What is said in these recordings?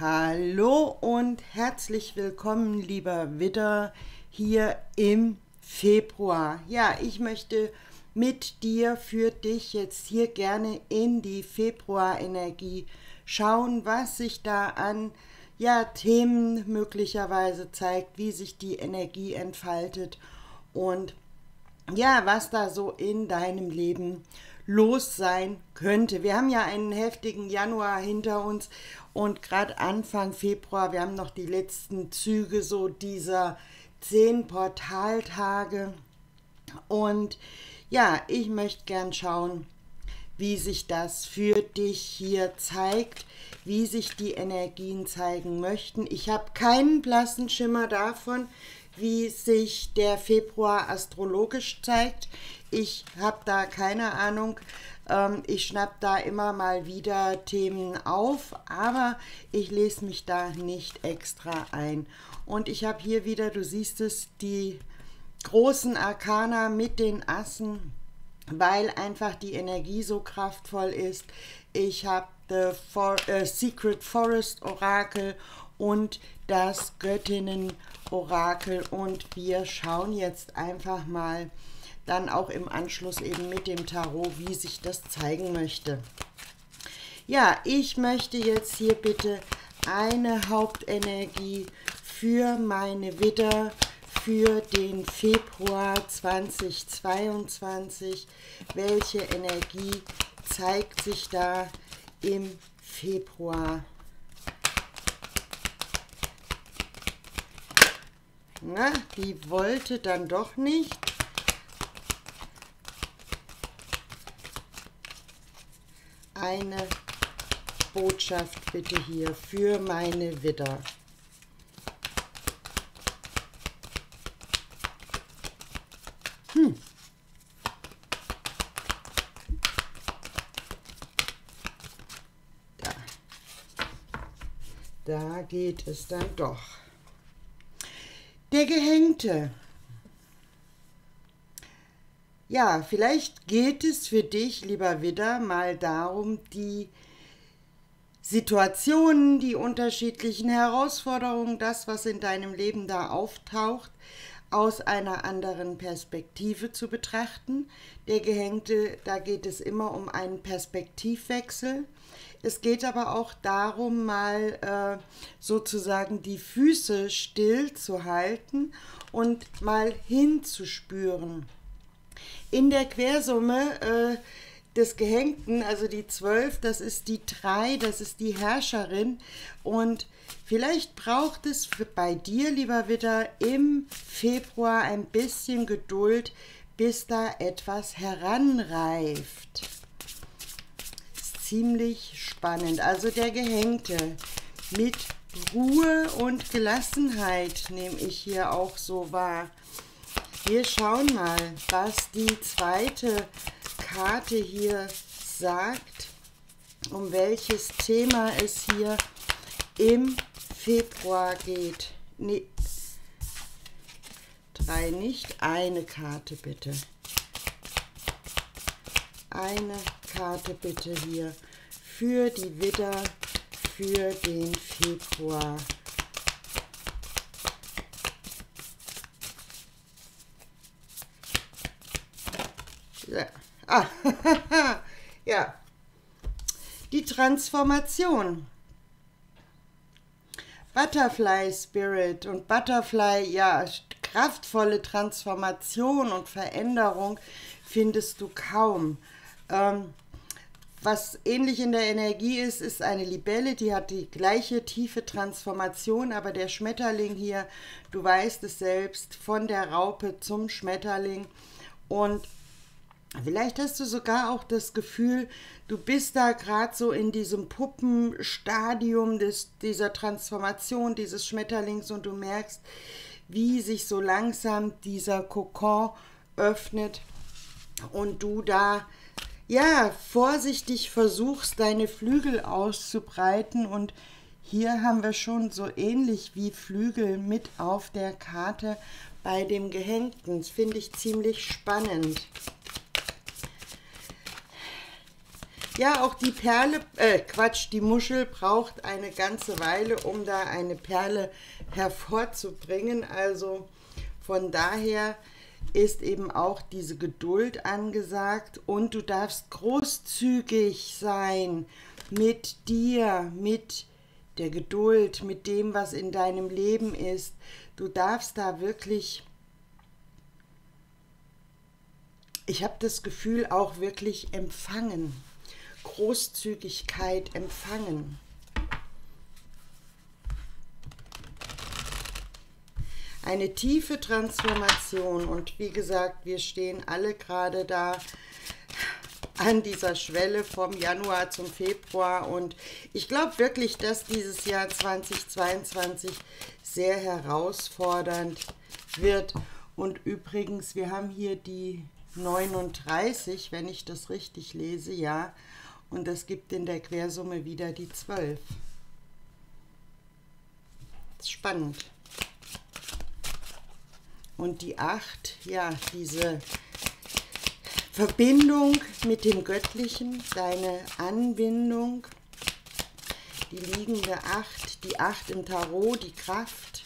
Hallo und herzlich willkommen, lieber Widder, hier im Februar. Ja, ich möchte mit dir, für dich jetzt hier gerne in die Februarenergie schauen, was sich da an ja, Themen möglicherweise zeigt, wie sich die Energie entfaltet und ja, was da so in deinem Leben los sein könnte. Wir haben ja einen heftigen Januar hinter uns und gerade Anfang Februar, wir haben noch die letzten Züge so dieser zehn Portaltage. Und ja, ich möchte gern schauen, wie sich das für dich hier zeigt, wie sich die Energien zeigen möchten. Ich habe keinen blassen Schimmer davon, wie sich der Februar astrologisch zeigt. Ich habe da keine Ahnung. Ähm, ich schnapp da immer mal wieder Themen auf, aber ich lese mich da nicht extra ein. Und ich habe hier wieder, du siehst es, die großen Arkana mit den Assen, weil einfach die Energie so kraftvoll ist. Ich habe The For äh, Secret Forest Orakel und das Göttinnen Orakel und wir schauen jetzt einfach mal, dann auch im Anschluss eben mit dem Tarot, wie sich das zeigen möchte. Ja, ich möchte jetzt hier bitte eine Hauptenergie für meine Widder für den Februar 2022. Welche Energie zeigt sich da im Februar? Na, die wollte dann doch nicht. Eine Botschaft bitte hier für meine Widder. Hm. Da. Da geht es dann doch. Der Gehängte. Ja, vielleicht geht es für dich, lieber Widder, mal darum, die Situationen, die unterschiedlichen Herausforderungen, das, was in deinem Leben da auftaucht, aus einer anderen Perspektive zu betrachten. Der Gehängte, da geht es immer um einen Perspektivwechsel. Es geht aber auch darum, mal äh, sozusagen die Füße still zu halten und mal hinzuspüren in der Quersumme äh, des Gehängten, also die 12, das ist die 3, das ist die Herrscherin. Und vielleicht braucht es bei dir, lieber Witter, im Februar ein bisschen Geduld, bis da etwas heranreift. Ist ziemlich spannend. Also der Gehängte mit Ruhe und Gelassenheit nehme ich hier auch so wahr. Wir schauen mal, was die zweite Karte hier sagt, um welches Thema es hier im Februar geht. Nee, drei nicht, eine Karte bitte. Eine Karte bitte hier für die Widder für den Februar. Ja. Ah, ja. Die Transformation. Butterfly Spirit und Butterfly, ja, kraftvolle Transformation und Veränderung findest du kaum. Ähm, was ähnlich in der Energie ist, ist eine Libelle, die hat die gleiche tiefe Transformation, aber der Schmetterling hier, du weißt es selbst, von der Raupe zum Schmetterling und Vielleicht hast du sogar auch das Gefühl, du bist da gerade so in diesem Puppenstadium des, dieser Transformation dieses Schmetterlings und du merkst, wie sich so langsam dieser Kokon öffnet und du da ja vorsichtig versuchst, deine Flügel auszubreiten und hier haben wir schon so ähnlich wie Flügel mit auf der Karte bei dem Gehängten. Das finde ich ziemlich spannend. Ja, auch die Perle, äh, Quatsch, die Muschel braucht eine ganze Weile, um da eine Perle hervorzubringen. Also von daher ist eben auch diese Geduld angesagt und du darfst großzügig sein mit dir, mit der Geduld, mit dem, was in deinem Leben ist. Du darfst da wirklich, ich habe das Gefühl, auch wirklich empfangen. Großzügigkeit empfangen. Eine tiefe Transformation und wie gesagt, wir stehen alle gerade da an dieser Schwelle vom Januar zum Februar und ich glaube wirklich, dass dieses Jahr 2022 sehr herausfordernd wird. Und übrigens, wir haben hier die 39, wenn ich das richtig lese, ja, und das gibt in der Quersumme wieder die 12. Das ist spannend. Und die 8, ja, diese Verbindung mit dem Göttlichen, deine Anbindung, die liegende 8, die 8 im Tarot, die Kraft.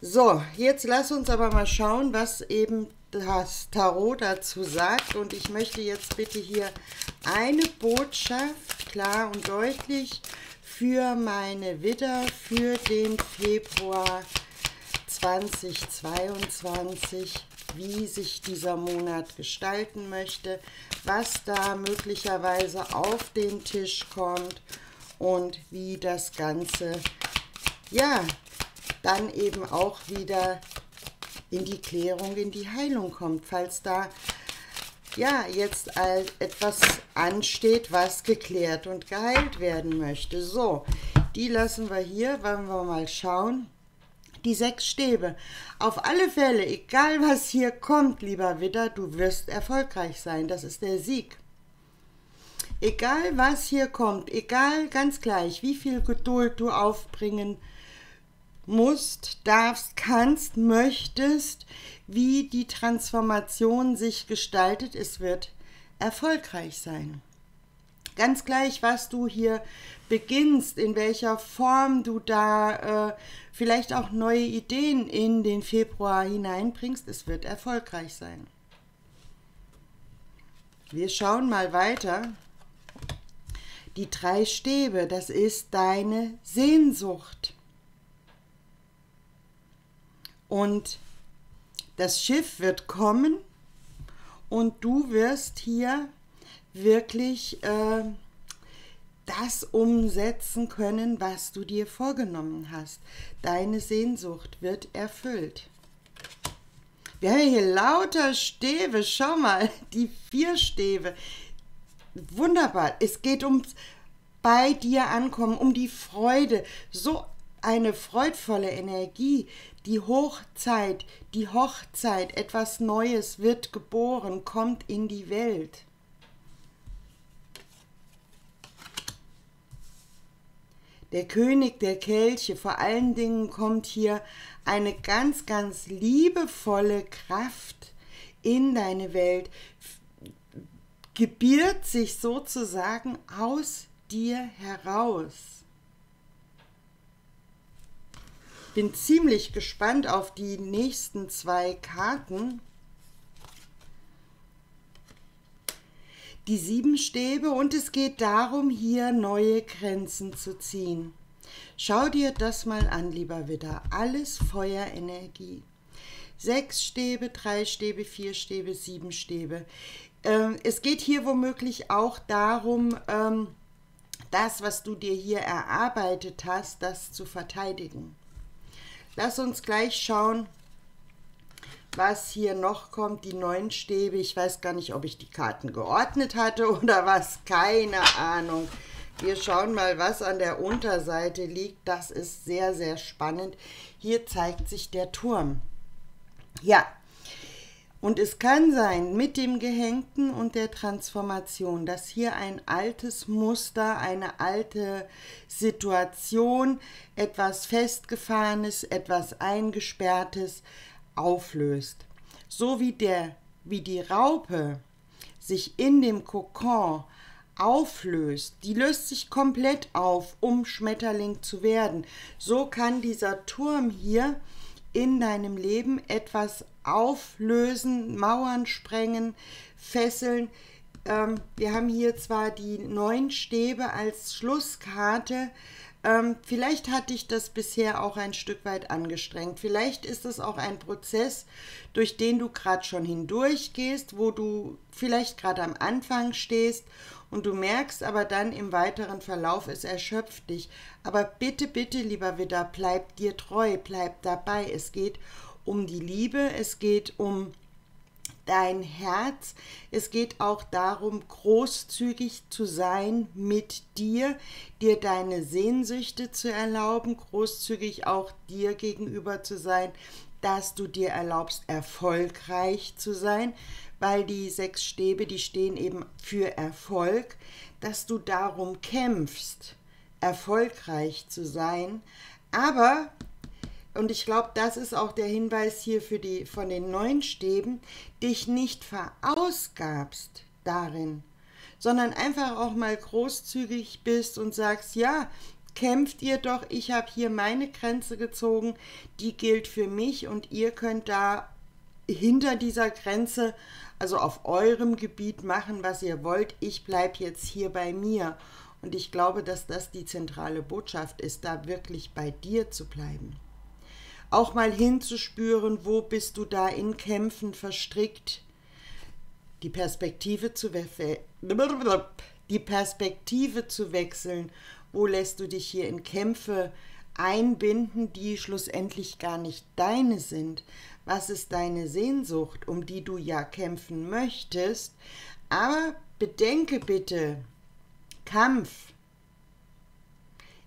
So, jetzt lass uns aber mal schauen, was eben das Tarot dazu sagt. Und ich möchte jetzt bitte hier eine Botschaft, klar und deutlich, für meine Widder für den Februar 2022, wie sich dieser Monat gestalten möchte, was da möglicherweise auf den Tisch kommt und wie das Ganze, ja, dann eben auch wieder in die Klärung, in die Heilung kommt, falls da ja jetzt etwas ansteht, was geklärt und geheilt werden möchte. So, die lassen wir hier, wollen wir mal schauen. Die sechs Stäbe. Auf alle Fälle, egal was hier kommt, lieber Widder, du wirst erfolgreich sein. Das ist der Sieg. Egal was hier kommt, egal ganz gleich, wie viel Geduld du aufbringen musst, darfst, kannst, möchtest, wie die Transformation sich gestaltet, es wird erfolgreich sein. Ganz gleich, was du hier beginnst, in welcher Form du da äh, vielleicht auch neue Ideen in den Februar hineinbringst, es wird erfolgreich sein. Wir schauen mal weiter. Die drei Stäbe, das ist deine Sehnsucht. Und das Schiff wird kommen und du wirst hier wirklich äh, das umsetzen können, was du dir vorgenommen hast. Deine Sehnsucht wird erfüllt. Wir haben hier lauter Stäbe. Schau mal, die vier Stäbe. Wunderbar. Es geht ums bei dir ankommen, um die Freude. So eine freudvolle Energie, die Hochzeit, die Hochzeit, etwas Neues wird geboren, kommt in die Welt. Der König der Kelche, vor allen Dingen kommt hier eine ganz, ganz liebevolle Kraft in deine Welt, gebiert sich sozusagen aus dir heraus bin ziemlich gespannt auf die nächsten zwei Karten. Die sieben Stäbe und es geht darum, hier neue Grenzen zu ziehen. Schau dir das mal an, lieber Widder. Alles Feuerenergie. Sechs Stäbe, drei Stäbe, vier Stäbe, sieben Stäbe. Ähm, es geht hier womöglich auch darum, ähm, das, was du dir hier erarbeitet hast, das zu verteidigen. Lass uns gleich schauen, was hier noch kommt. Die neuen Stäbe. Ich weiß gar nicht, ob ich die Karten geordnet hatte oder was. Keine Ahnung. Wir schauen mal, was an der Unterseite liegt. Das ist sehr, sehr spannend. Hier zeigt sich der Turm. Ja, und es kann sein, mit dem Gehängten und der Transformation, dass hier ein altes Muster, eine alte Situation, etwas Festgefahrenes, etwas Eingesperrtes auflöst. So wie, der, wie die Raupe sich in dem Kokon auflöst. Die löst sich komplett auf, um Schmetterling zu werden. So kann dieser Turm hier in deinem Leben etwas auflösen, Mauern sprengen, fesseln. Ähm, wir haben hier zwar die neun Stäbe als Schlusskarte, ähm, vielleicht hat dich das bisher auch ein Stück weit angestrengt. Vielleicht ist es auch ein Prozess, durch den du gerade schon hindurchgehst, wo du vielleicht gerade am Anfang stehst und du merkst aber dann im weiteren Verlauf, es erschöpft dich. Aber bitte, bitte, lieber Widder, bleib dir treu, bleib dabei. Es geht um die Liebe, es geht um dein Herz. Es geht auch darum, großzügig zu sein mit dir, dir deine Sehnsüchte zu erlauben, großzügig auch dir gegenüber zu sein, dass du dir erlaubst, erfolgreich zu sein, weil die sechs Stäbe, die stehen eben für Erfolg, dass du darum kämpfst, erfolgreich zu sein, aber und ich glaube, das ist auch der Hinweis hier für die von den neuen Stäben, dich nicht verausgabst darin, sondern einfach auch mal großzügig bist und sagst, ja, kämpft ihr doch, ich habe hier meine Grenze gezogen, die gilt für mich und ihr könnt da hinter dieser Grenze, also auf eurem Gebiet machen, was ihr wollt. Ich bleibe jetzt hier bei mir. Und ich glaube, dass das die zentrale Botschaft ist, da wirklich bei dir zu bleiben auch mal hinzuspüren, wo bist du da in Kämpfen verstrickt, die Perspektive zu, die Perspektive zu wechseln, wo lässt du dich hier in Kämpfe einbinden, die schlussendlich gar nicht deine sind. Was ist deine Sehnsucht, um die du ja kämpfen möchtest? Aber bedenke bitte, Kampf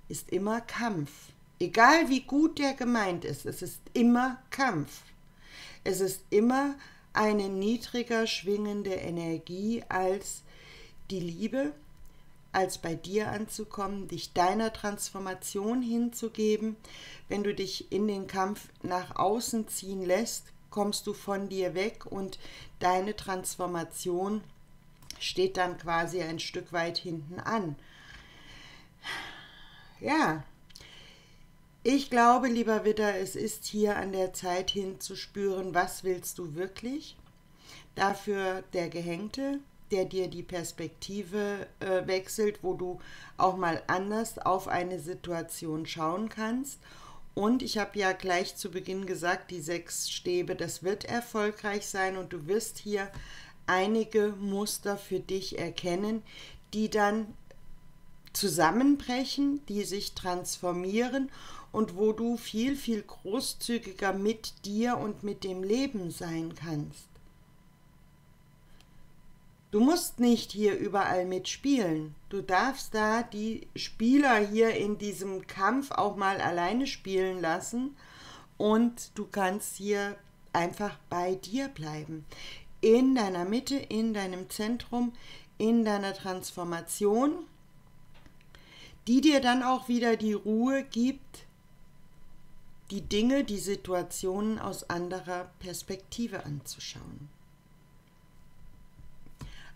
ist immer Kampf. Egal wie gut der gemeint ist, es ist immer Kampf. Es ist immer eine niedriger schwingende Energie als die Liebe, als bei dir anzukommen, dich deiner Transformation hinzugeben. Wenn du dich in den Kampf nach außen ziehen lässt, kommst du von dir weg und deine Transformation steht dann quasi ein Stück weit hinten an. Ja, ich glaube, lieber Witter, es ist hier an der Zeit hinzuspüren, was willst du wirklich? Dafür der Gehängte, der dir die Perspektive äh, wechselt, wo du auch mal anders auf eine Situation schauen kannst. Und ich habe ja gleich zu Beginn gesagt, die sechs Stäbe, das wird erfolgreich sein und du wirst hier einige Muster für dich erkennen, die dann zusammenbrechen, die sich transformieren und wo du viel, viel großzügiger mit dir und mit dem Leben sein kannst. Du musst nicht hier überall mitspielen. Du darfst da die Spieler hier in diesem Kampf auch mal alleine spielen lassen und du kannst hier einfach bei dir bleiben. In deiner Mitte, in deinem Zentrum, in deiner Transformation, die dir dann auch wieder die Ruhe gibt, die Dinge, die Situationen aus anderer Perspektive anzuschauen.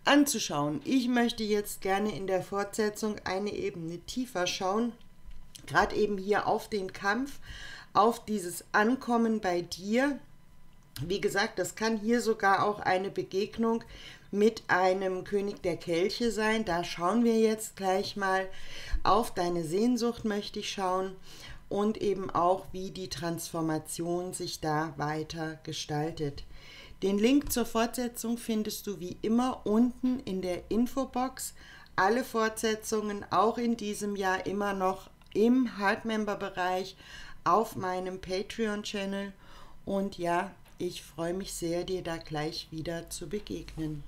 Anzuschauen. Ich möchte jetzt gerne in der Fortsetzung eine Ebene tiefer schauen, gerade eben hier auf den Kampf, auf dieses Ankommen bei dir. Wie gesagt, das kann hier sogar auch eine Begegnung mit einem König der Kelche sein. Da schauen wir jetzt gleich mal. Auf deine Sehnsucht möchte ich schauen und eben auch, wie die Transformation sich da weiter gestaltet. Den Link zur Fortsetzung findest du wie immer unten in der Infobox. Alle Fortsetzungen auch in diesem Jahr immer noch im Hardmember-Bereich auf meinem Patreon-Channel. Und ja, ich freue mich sehr, dir da gleich wieder zu begegnen.